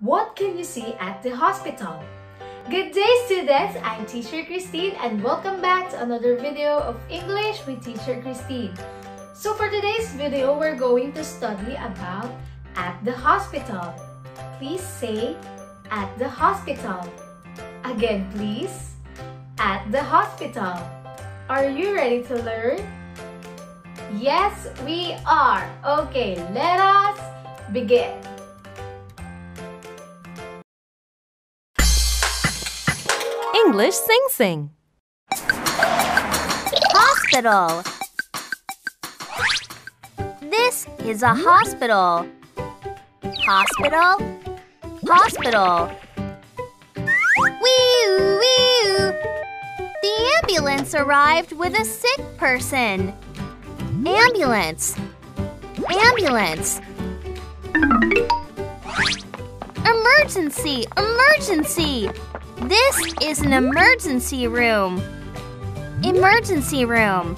What can you see at the hospital? Good day students! I'm Teacher Christine and welcome back to another video of English with Teacher Christine. So for today's video, we're going to study about at the hospital. Please say at the hospital. Again, please. At the hospital. Are you ready to learn? Yes, we are. Okay, let us begin. English Sing Sing. Hospital. This is a hospital. Hospital. Hospital. Wee wee The ambulance arrived with a sick person. Ambulance. Ambulance. Emergency! Emergency! This is an emergency room. Emergency room.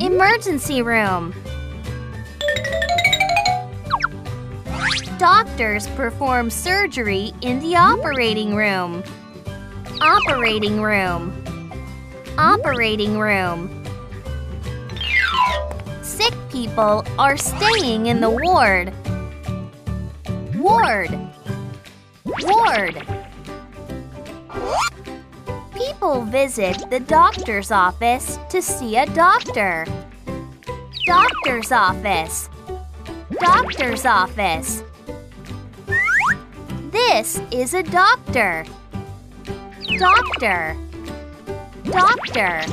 Emergency room. Doctors perform surgery in the operating room. Operating room. Operating room. Sick people are staying in the ward. Ward. Ward. People visit the doctor's office to see a doctor. Doctor's office. Doctor's office. This is a doctor. Doctor. Doctor.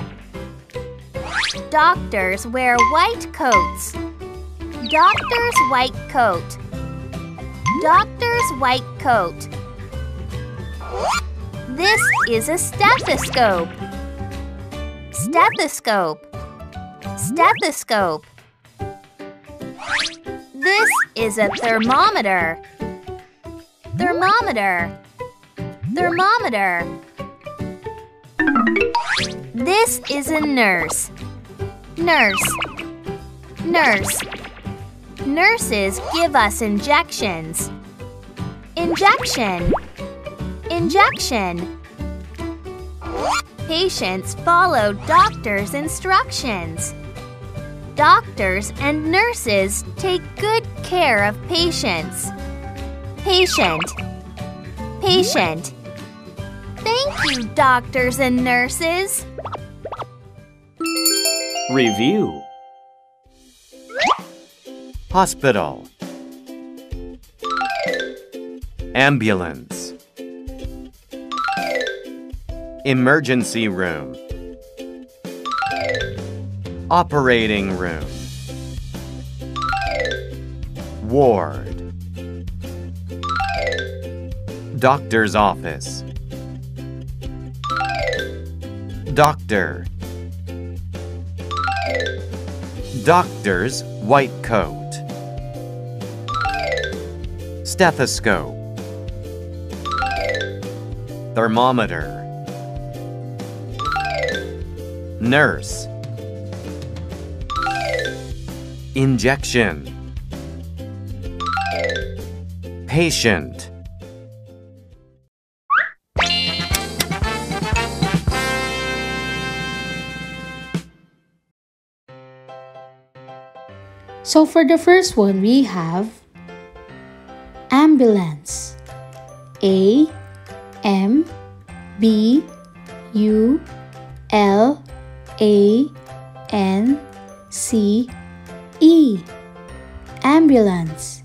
Doctors wear white coats. Doctor's white coat. Doctor's white coat. This is a stethoscope. Stethoscope. Stethoscope. This is a thermometer. Thermometer. Thermometer. This is a nurse. Nurse. Nurse. Nurses give us injections. Injection. Injection. Patients follow doctor's instructions. Doctors and nurses take good care of patients. Patient. Patient. Thank you, doctors and nurses. Review Hospital Ambulance Emergency room. Operating room. Ward. Doctor's office. Doctor. Doctor's white coat. Stethoscope. Thermometer Nurse. Injection. Patient. So for the first one, we have ambulance. A M B U L A N C E Ambulance.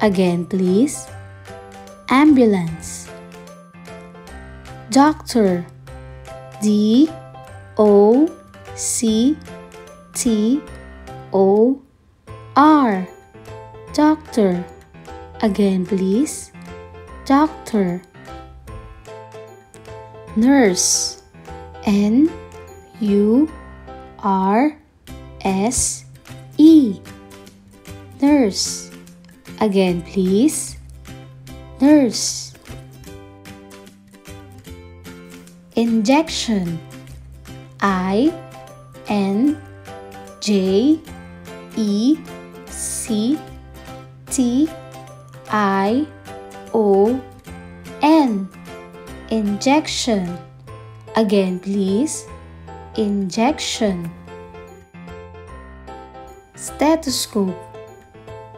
Again, please. Ambulance. Doctor. D O C T O R. Doctor. Again, please. Doctor. Nurse. N U R S E. Nurse. Again, please. Nurse. Injection. I N J E C T I O N. Injection. Again, please. Injection. Stethoscope.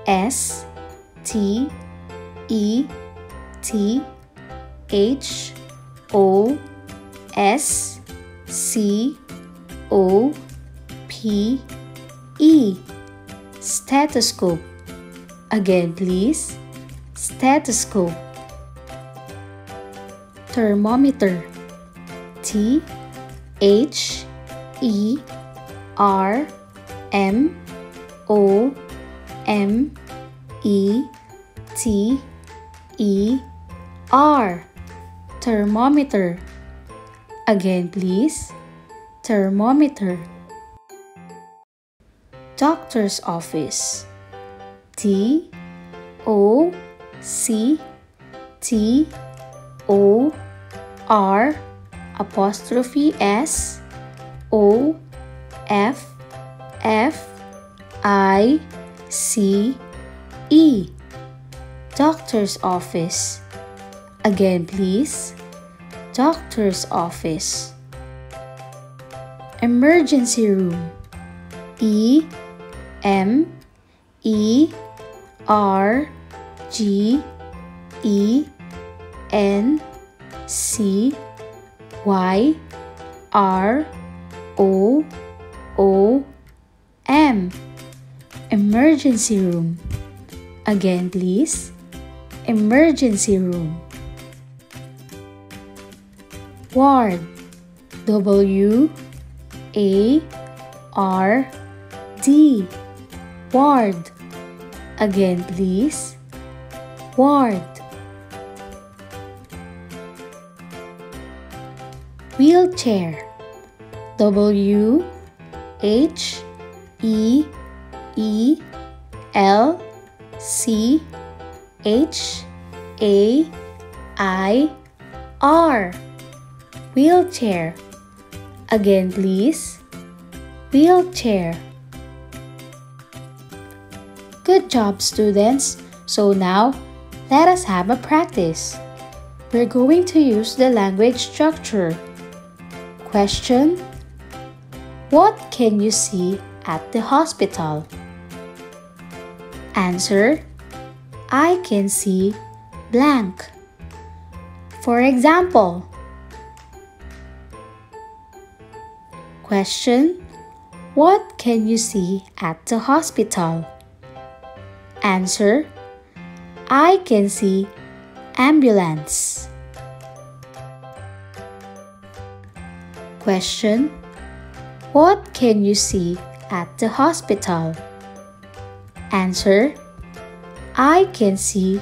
S T E T H O S C O P E Stethoscope. Again, please. Stethoscope. Thermometer. T H E R M O M E T E R Thermometer. Again, please. Thermometer. Doctor's office. T O C T O R apostrophe S O F F I C E Doctor's office. Again, please. Doctor's office. Emergency room. E M E R G E N C Y R O M Emergency room. Again, please. Emergency room. Ward. W A R D. Ward. Again, please. Ward. Wheelchair. W H E E L C H A I R. Wheelchair. Again, please. Wheelchair. Good job, students. So now, let us have a practice. We're going to use the language structure. Question What can you see at the hospital? Answer I can see blank. For example, Question What can you see at the hospital? Answer I can see ambulance. Question What can you see at the hospital? Answer I can see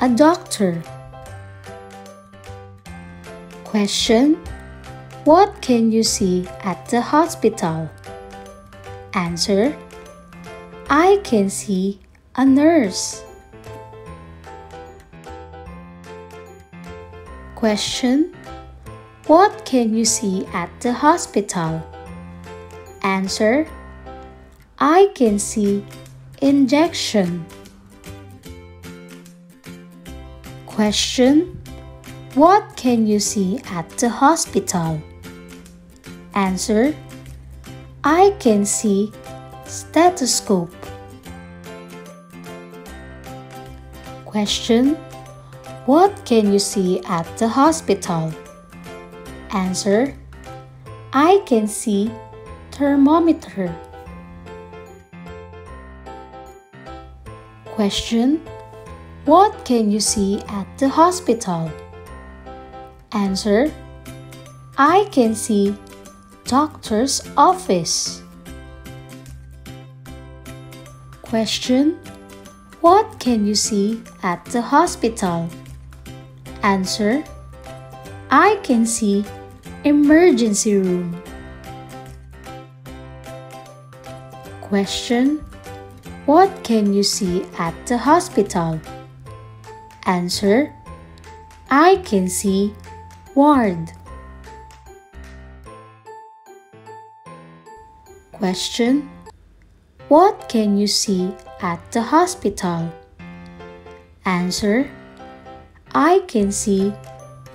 a doctor. Question What can you see at the hospital? Answer I can see a nurse. Question What can you see at the hospital? Answer I can see injection. Question What can you see at the hospital? Answer I can see stethoscope. Question What can you see at the hospital? Answer I can see thermometer. Question What can you see at the hospital? Answer I can see doctor's office. Question What can you see at the hospital? Answer I can see emergency room. Question What can you see at the hospital? Answer I can see ward. Question What can you see at the hospital? Answer I can see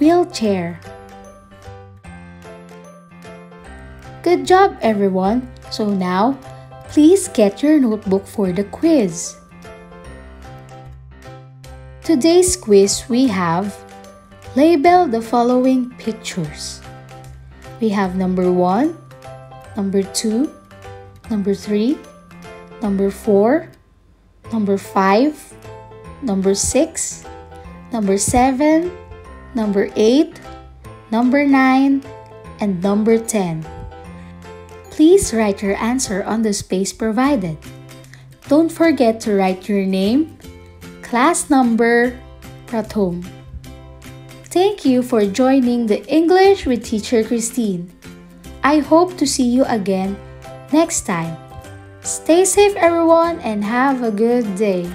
wheelchair. Good job, everyone. So now, please get your notebook for the quiz. Today's quiz we have label the following pictures. We have number 1, number 2, number 3, number 4, number 5, number 6, number 7, number 8, number 9, and number 10. Please write your answer on the space provided. Don't forget to write your name, class number, prathom. Thank you for joining the English with Teacher Christine. I hope to see you again next time. Stay safe everyone and have a good day.